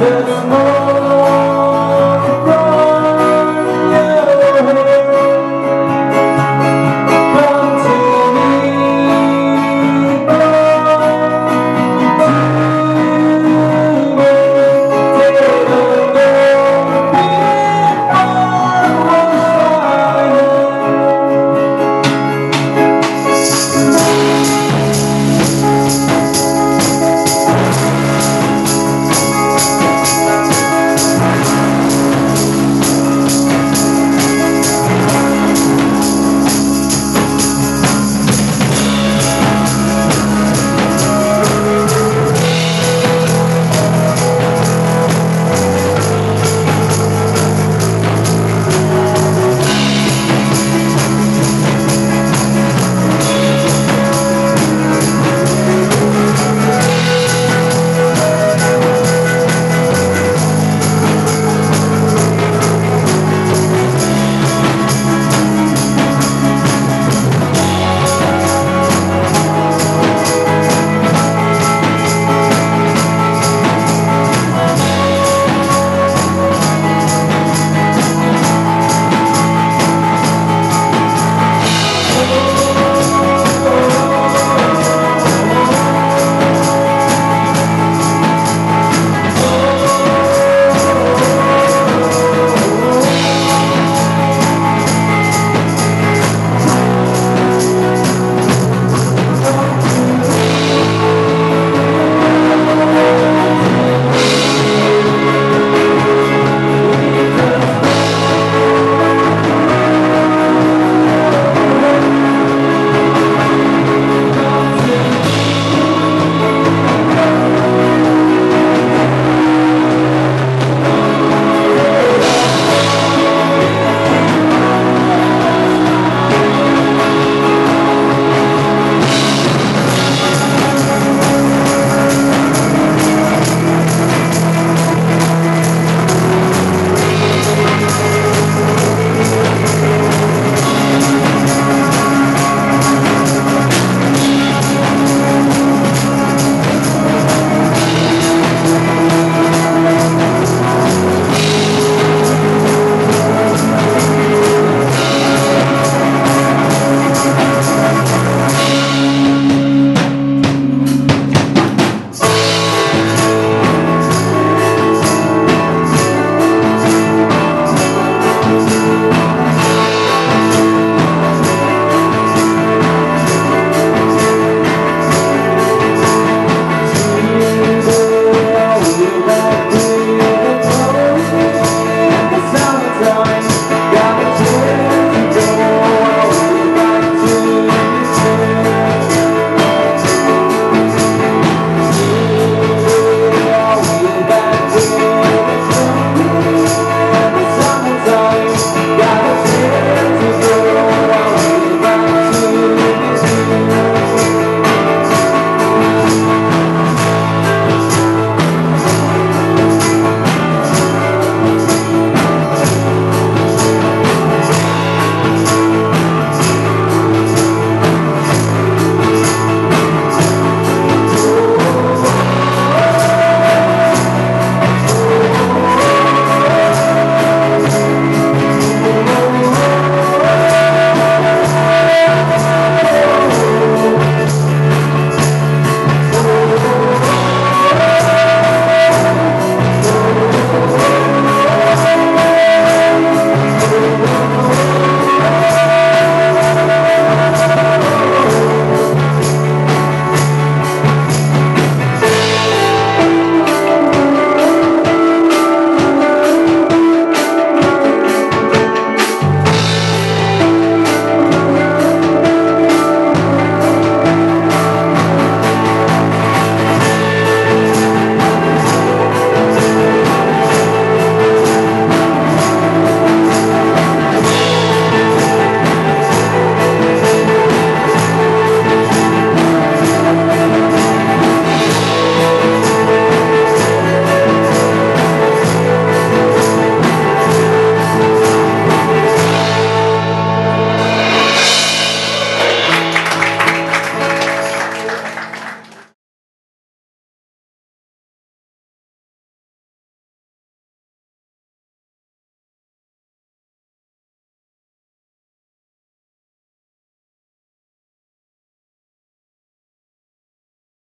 this moment.